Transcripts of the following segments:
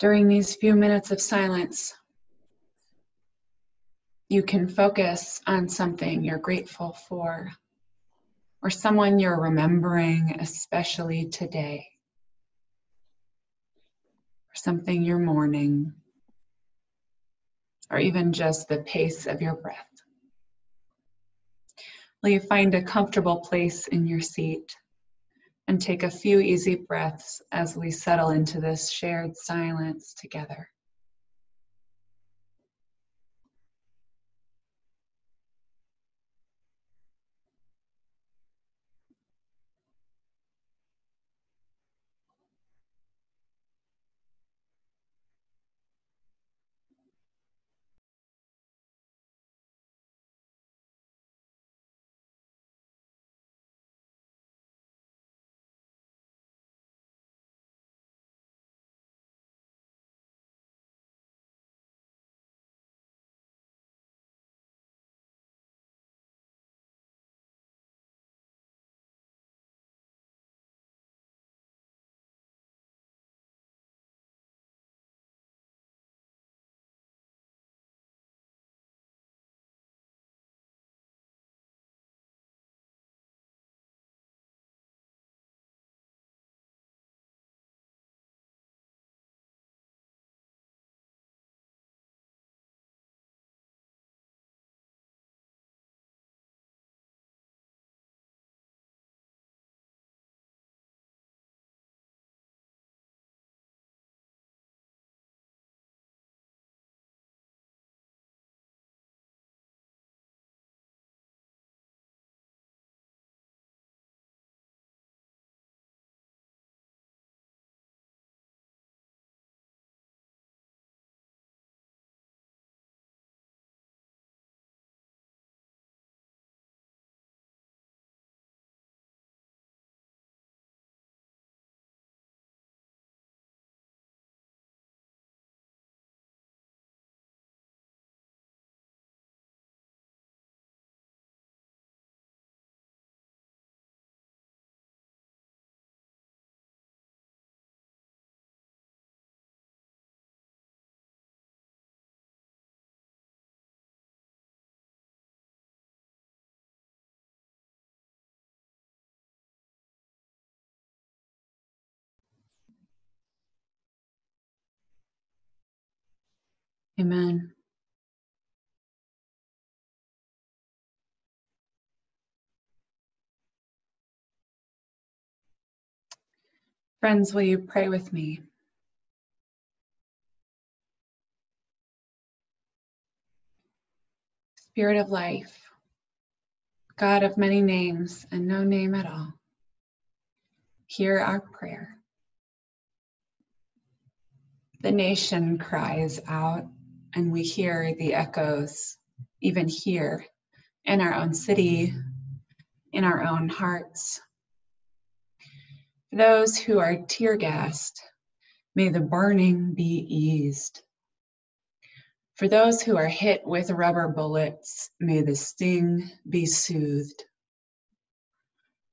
During these few minutes of silence, you can focus on something you're grateful for or someone you're remembering, especially today, or something you're mourning, or even just the pace of your breath. Will you find a comfortable place in your seat and take a few easy breaths as we settle into this shared silence together? Amen. Friends, will you pray with me? Spirit of life, God of many names and no name at all, hear our prayer. The nation cries out, and we hear the echoes, even here in our own city, in our own hearts. For those who are tear gassed, may the burning be eased. For those who are hit with rubber bullets, may the sting be soothed.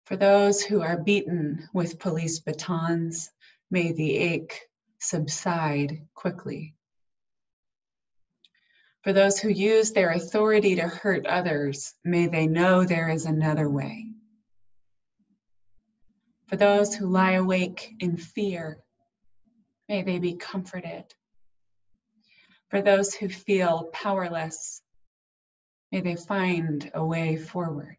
For those who are beaten with police batons, may the ache subside quickly. For those who use their authority to hurt others, may they know there is another way. For those who lie awake in fear, may they be comforted. For those who feel powerless, may they find a way forward.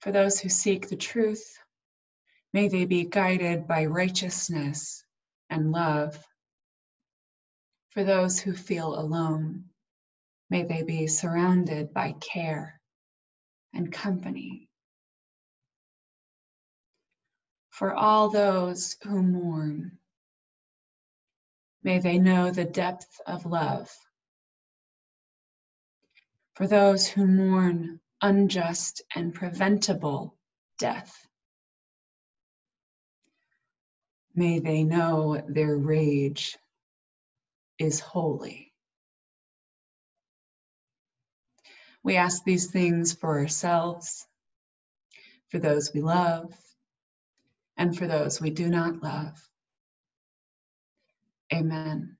For those who seek the truth, may they be guided by righteousness and love. For those who feel alone, may they be surrounded by care and company. For all those who mourn, May they know the depth of love. For those who mourn unjust and preventable death, may they know their rage is holy. We ask these things for ourselves, for those we love, and for those we do not love Amen.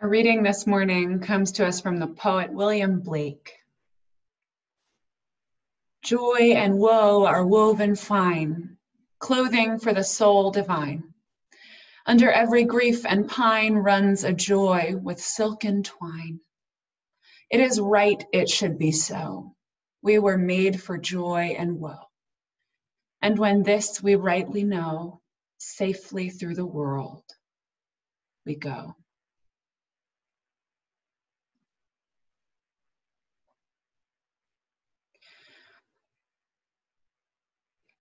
Our reading this morning comes to us from the poet William Blake. Joy and woe are woven fine, clothing for the soul divine. Under every grief and pine runs a joy with silken twine. It is right it should be so. We were made for joy and woe. And when this we rightly know, safely through the world we go.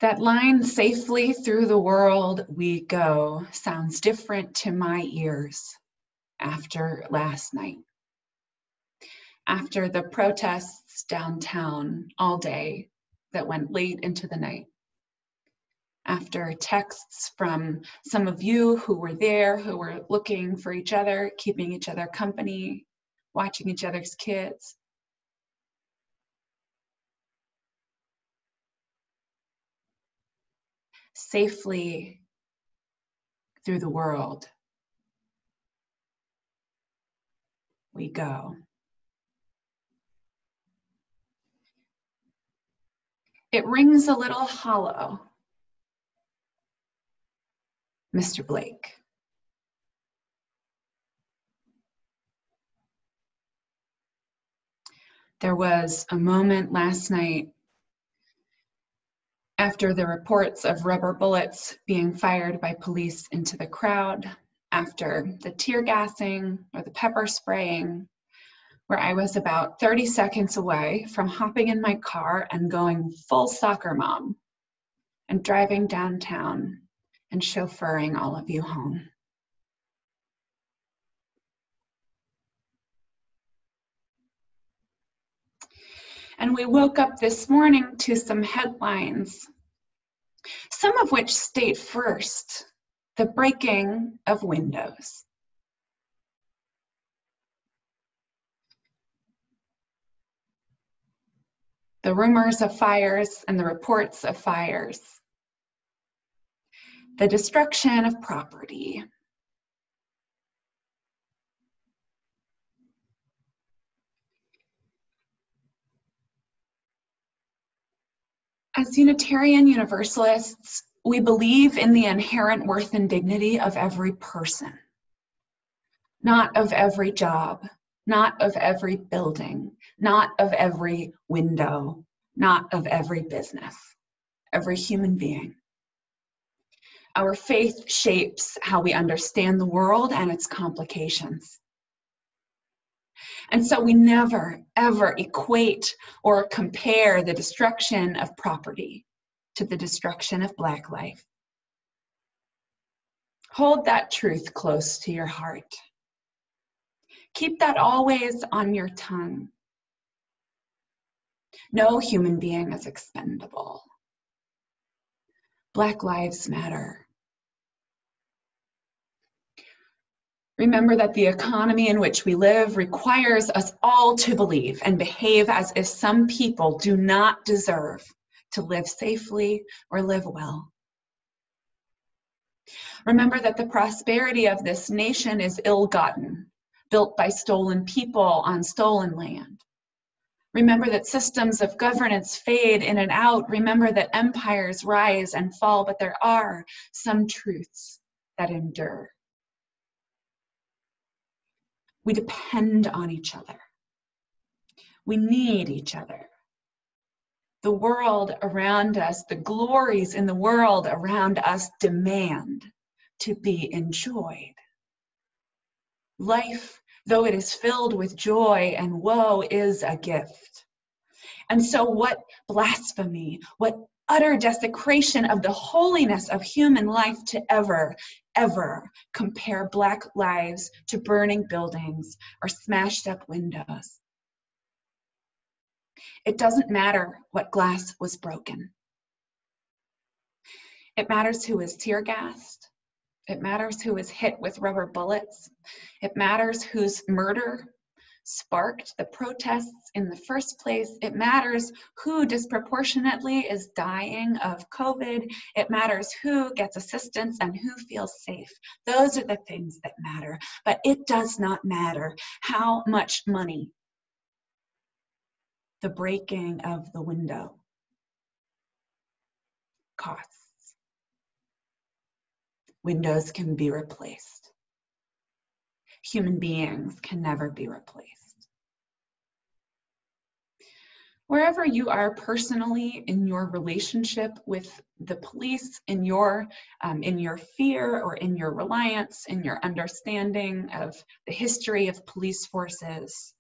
That line, safely through the world we go, sounds different to my ears after last night. After the protests downtown all day that went late into the night. After texts from some of you who were there, who were looking for each other, keeping each other company, watching each other's kids, safely through the world we go. It rings a little hollow, Mr. Blake. There was a moment last night after the reports of rubber bullets being fired by police into the crowd, after the tear gassing or the pepper spraying, where I was about 30 seconds away from hopping in my car and going full soccer mom and driving downtown and chauffeuring all of you home. And we woke up this morning to some headlines, some of which state first the breaking of windows. The rumors of fires and the reports of fires. The destruction of property. As Unitarian Universalists, we believe in the inherent worth and dignity of every person, not of every job, not of every building, not of every window, not of every business, every human being. Our faith shapes how we understand the world and its complications. And so we never, ever equate or compare the destruction of property to the destruction of Black life. Hold that truth close to your heart. Keep that always on your tongue. No human being is expendable. Black lives matter. Remember that the economy in which we live requires us all to believe and behave as if some people do not deserve to live safely or live well. Remember that the prosperity of this nation is ill gotten, built by stolen people on stolen land. Remember that systems of governance fade in and out. Remember that empires rise and fall, but there are some truths that endure. We depend on each other. We need each other. The world around us, the glories in the world around us demand to be enjoyed. Life, though it is filled with joy and woe, is a gift. And so, what blasphemy, what utter desecration of the holiness of human life to ever, ever compare Black lives to burning buildings or smashed up windows. It doesn't matter what glass was broken. It matters who is tear gassed. It matters who is hit with rubber bullets. It matters whose murder sparked the protests in the first place. It matters who disproportionately is dying of COVID. It matters who gets assistance and who feels safe. Those are the things that matter. But it does not matter how much money the breaking of the window costs. Windows can be replaced. Human beings can never be replaced wherever you are personally in your relationship with the police in your um, in your fear or in your reliance in your understanding of the history of police forces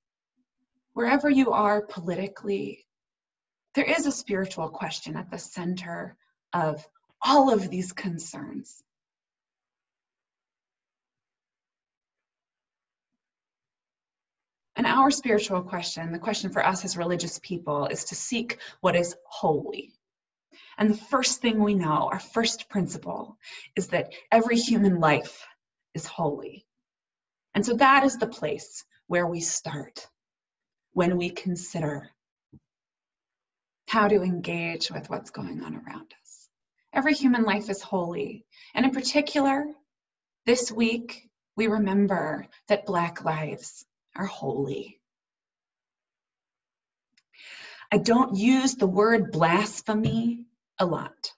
wherever you are politically there is a spiritual question at the center of all of these concerns And our spiritual question, the question for us as religious people, is to seek what is holy. And the first thing we know, our first principle, is that every human life is holy. And so that is the place where we start when we consider how to engage with what's going on around us. Every human life is holy. And in particular, this week, we remember that Black lives are holy. I don't use the word blasphemy a lot.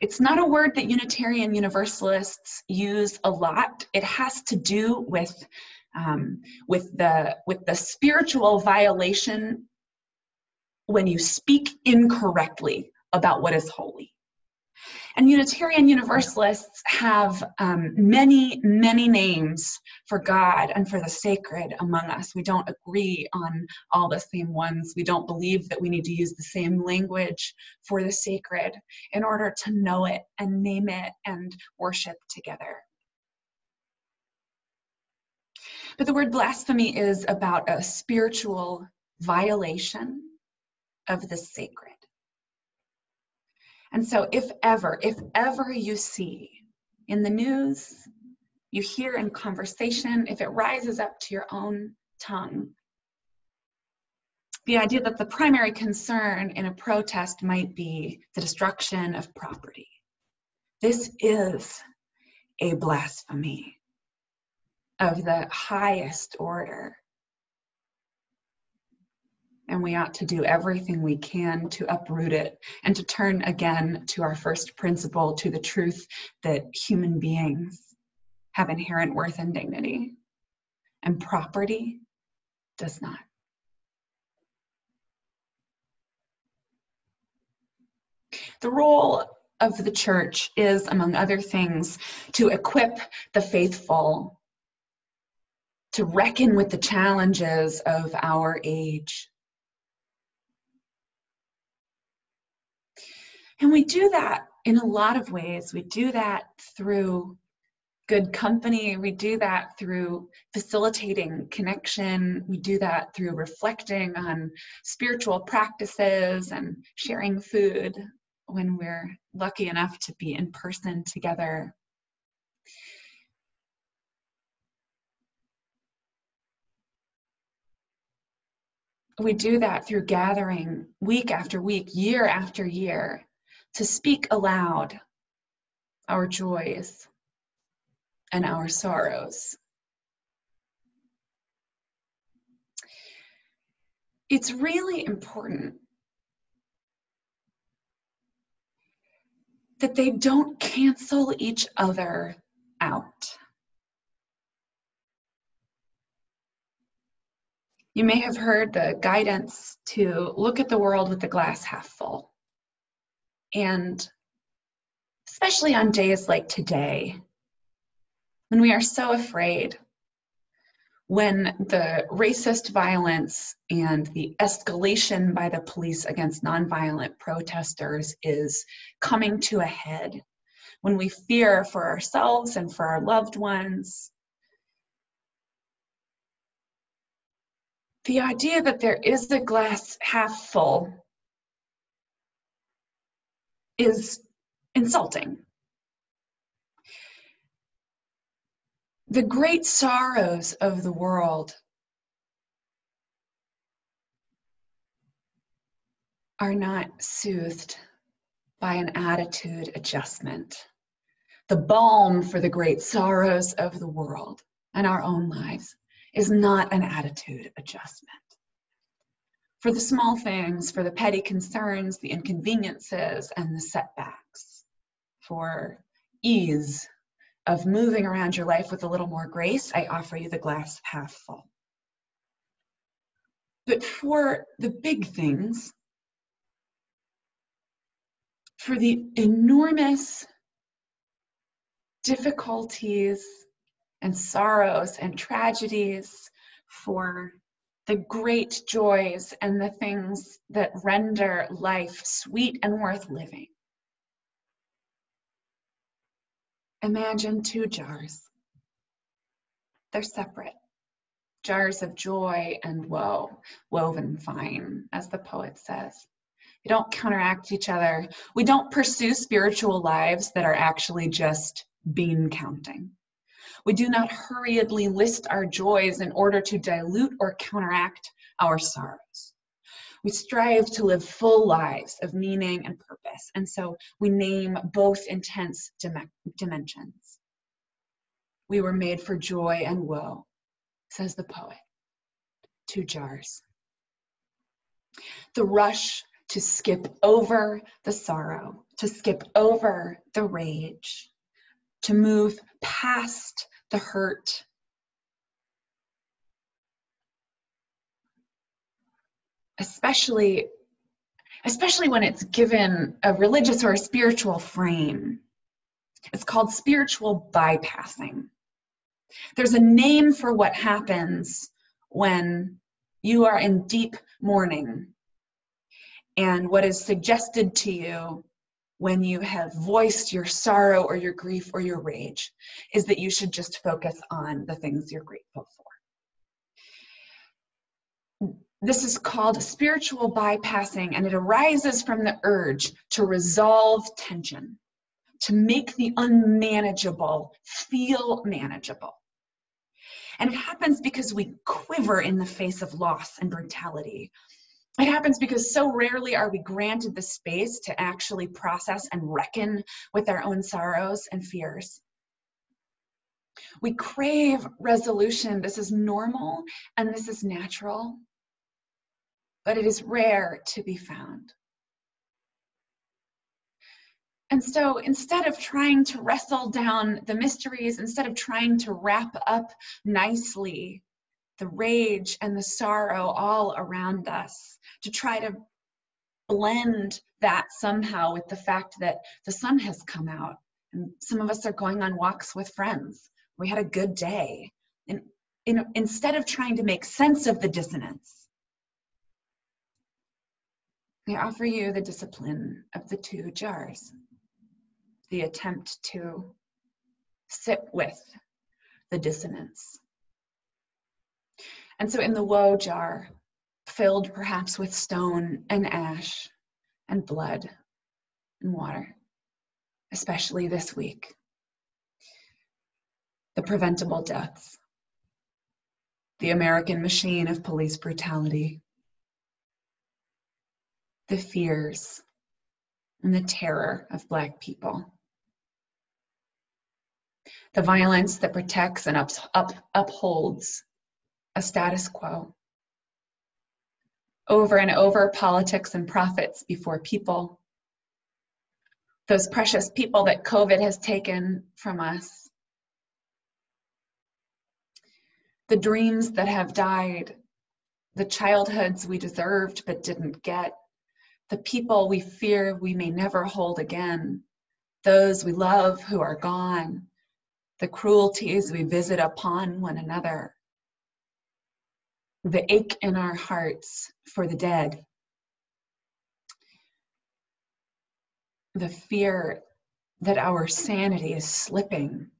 It's not a word that Unitarian Universalists use a lot. It has to do with, um, with, the, with the spiritual violation when you speak incorrectly about what is holy. And Unitarian Universalists have um, many, many names for God and for the sacred among us. We don't agree on all the same ones. We don't believe that we need to use the same language for the sacred in order to know it and name it and worship together. But the word blasphemy is about a spiritual violation of the sacred. And so, if ever, if ever you see in the news, you hear in conversation, if it rises up to your own tongue, the idea that the primary concern in a protest might be the destruction of property. This is a blasphemy of the highest order and we ought to do everything we can to uproot it and to turn again to our first principle, to the truth that human beings have inherent worth and dignity, and property does not. The role of the church is, among other things, to equip the faithful to reckon with the challenges of our age. And we do that in a lot of ways. We do that through good company. We do that through facilitating connection. We do that through reflecting on spiritual practices and sharing food when we're lucky enough to be in person together. We do that through gathering week after week, year after year, to speak aloud our joys and our sorrows. It's really important that they don't cancel each other out. You may have heard the guidance to look at the world with the glass half full. And especially on days like today, when we are so afraid, when the racist violence and the escalation by the police against nonviolent protesters is coming to a head, when we fear for ourselves and for our loved ones, the idea that there is a glass half full is insulting. The great sorrows of the world are not soothed by an attitude adjustment. The balm for the great sorrows of the world and our own lives is not an attitude adjustment. For the small things, for the petty concerns, the inconveniences, and the setbacks, for ease of moving around your life with a little more grace, I offer you the glass half full. But for the big things, for the enormous difficulties and sorrows and tragedies, for the great joys and the things that render life sweet and worth living. Imagine two jars. They're separate. Jars of joy and woe, woven fine, as the poet says. They don't counteract each other. We don't pursue spiritual lives that are actually just bean counting. We do not hurriedly list our joys in order to dilute or counteract our sorrows. We strive to live full lives of meaning and purpose, and so we name both intense dim- dimensions. We were made for joy and woe, says the poet. Two jars. The rush to skip over the sorrow, to skip over the rage, to move past the hurt. Especially, especially when it's given a religious or a spiritual frame. It's called spiritual bypassing. There's a name for what happens when you are in deep mourning and what is suggested to you when you have voiced your sorrow or your grief or your rage is that you should just focus on the things you're grateful for. This is called spiritual bypassing, and it arises from the urge to resolve tension, to make the unmanageable feel manageable. And it happens because we quiver in the face of loss and brutality, it happens because so rarely are we granted the space to actually process and reckon with our own sorrows and fears. We crave resolution. This is normal and this is natural, but it is rare to be found. And so instead of trying to wrestle down the mysteries, instead of trying to wrap up nicely the rage and the sorrow all around us, to try to blend that somehow with the fact that the sun has come out and some of us are going on walks with friends. We had a good day. And in, instead of trying to make sense of the dissonance, I offer you the discipline of the two jars, the attempt to sit with the dissonance. And so in the woe jar, filled perhaps with stone and ash and blood and water, especially this week, the preventable deaths, the American machine of police brutality, the fears and the terror of Black people the violence that protects and up, up, upholds a status quo. Over and over, politics and profits before people. Those precious people that COVID has taken from us. The dreams that have died, the childhoods we deserved but didn't get, the people we fear we may never hold again, those we love who are gone the cruelties we visit upon one another, the ache in our hearts for the dead, the fear that our sanity is slipping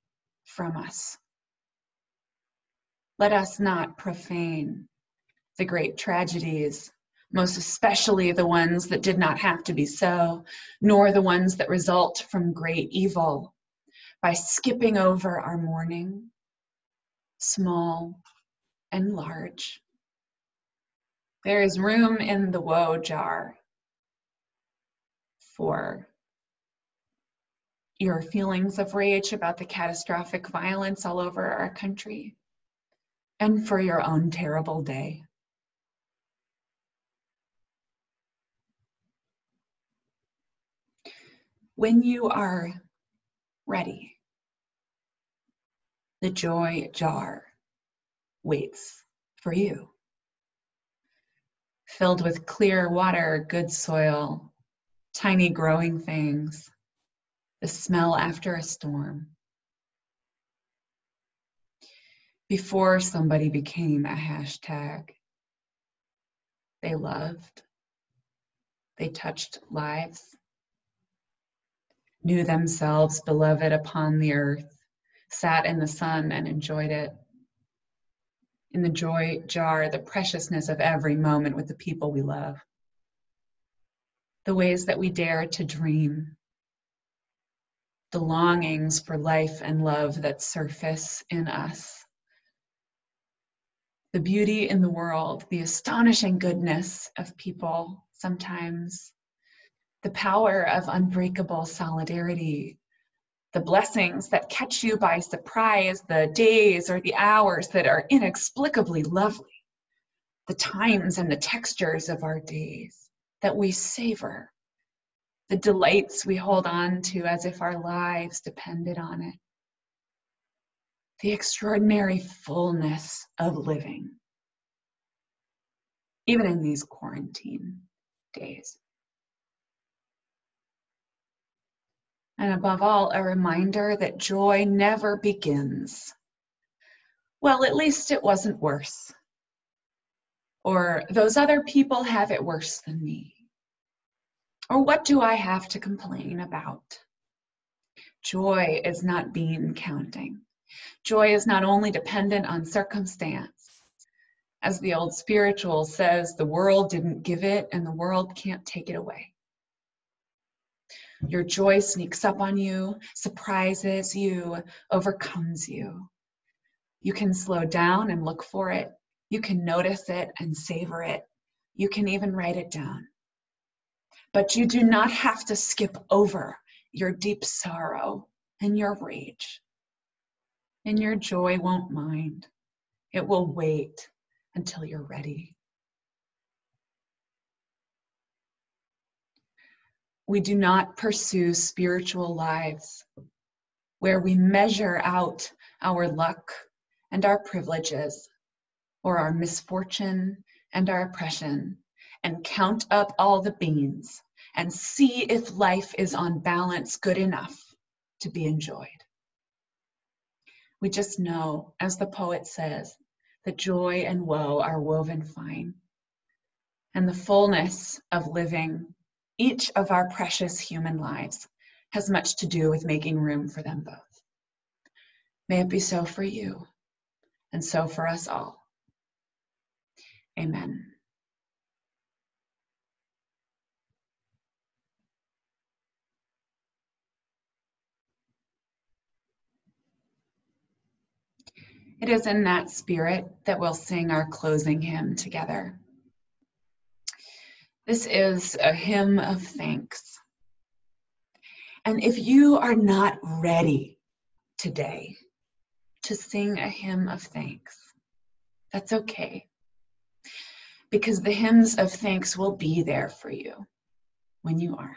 from us. Let us not profane the great tragedies, most especially the ones that did not have to be so, nor the ones that result from great evil by skipping over our mourning, small and large. There is room in the woe jar for your feelings of rage about the catastrophic violence all over our country and for your own terrible day. When you are ready. The joy jar waits for you. Filled with clear water, good soil, tiny growing things, the smell after a storm. Before somebody became a hashtag, they loved, they touched lives, knew themselves beloved upon the earth, sat in the sun and enjoyed it. In the joy jar, the preciousness of every moment with the people we love. The ways that we dare to dream. The longings for life and love that surface in us. The beauty in the world, the astonishing goodness of people sometimes the power of unbreakable solidarity, the blessings that catch you by surprise, the days or the hours that are inexplicably lovely, the times and the textures of our days that we savor, the delights we hold on to as if our lives depended on it, the extraordinary fullness of living, even in these quarantine days. And above all, a reminder that joy never begins. Well, at least it wasn't worse. Or those other people have it worse than me. Or what do I have to complain about? Joy is not bean counting. Joy is not only dependent on circumstance. As the old spiritual says, the world didn't give it and the world can't take it away. Your joy sneaks up on you, surprises you, overcomes you. You can slow down and look for it. You can notice it and savor it. You can even write it down. But you do not have to skip over your deep sorrow and your rage. And your joy won't mind. It will wait until you're ready. We do not pursue spiritual lives where we measure out our luck and our privileges or our misfortune and our oppression and count up all the beans and see if life is on balance good enough to be enjoyed. We just know, as the poet says, that joy and woe are woven fine. And the fullness of living each of our precious human lives has much to do with making room for them both. May it be so for you and so for us all. Amen. It is in that spirit that we'll sing our closing hymn together. This is a hymn of thanks. And if you are not ready today to sing a hymn of thanks, that's okay. Because the hymns of thanks will be there for you when you are.